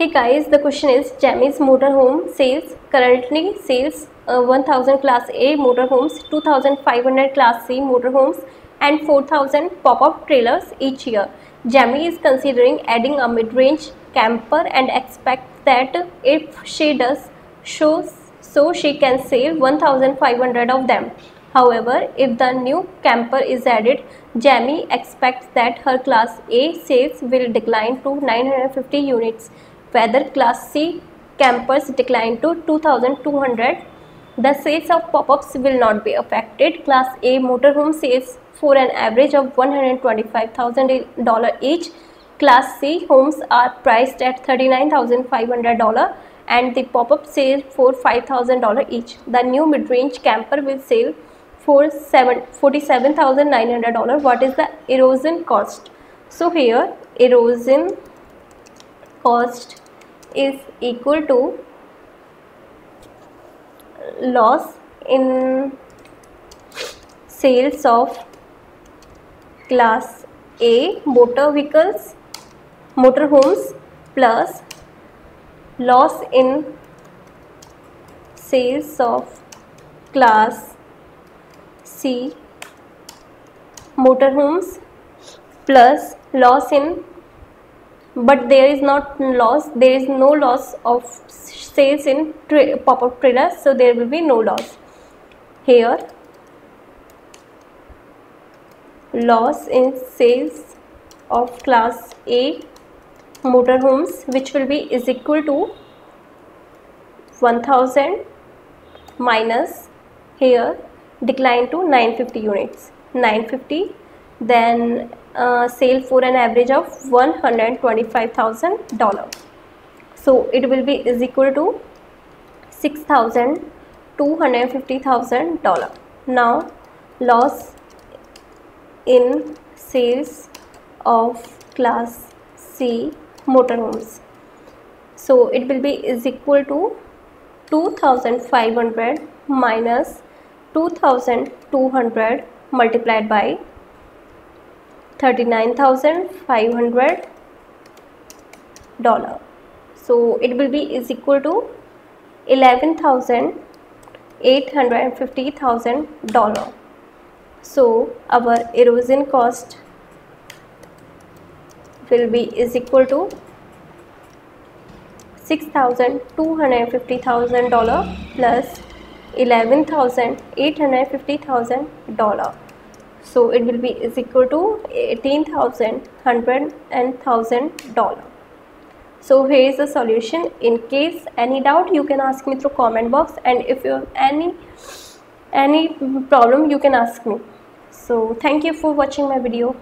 Hey guys, the question is Jamie's motorhome sales currently sales uh, 1000 class A motorhomes, 2500 class C motorhomes and 4000 pop-up trailers each year. Jamie is considering adding a mid-range camper and expects that if she does so, so she can sell 1500 of them. However, if the new camper is added, Jamie expects that her class A sales will decline to 950 units whether class C campers decline to 2200 the sales of pop-ups will not be affected. Class A motorhome sales for an average of $125,000 each. Class C homes are priced at $39,500 and the pop-up sale for $5,000 each. The new mid-range camper will sell for $47,900 what is the erosion cost? So here erosion cost is equal to loss in sales of class A motor vehicles motor homes plus loss in sales of class C motor homes plus loss in but there is not loss there is no loss of sales in pop-up trailers so there will be no loss. Here loss in sales of class A motorhomes which will be is equal to 1000 minus here decline to 950 units. 950 then uh, sale for an average of $125,000 so it will be is equal to $6,250,000 now loss in sales of class C motorhomes so it will be is equal to 2500 minus 2200 multiplied by 39500 dollar. So it will be is equal to 11850,000 dollar. So our erosion cost will be is equal to $6,250,000 plus $11,850,000 so it will be is equal to 18100 and thousand dollar. So here is the solution. In case any doubt you can ask me through comment box. And if you have any any problem you can ask me. So thank you for watching my video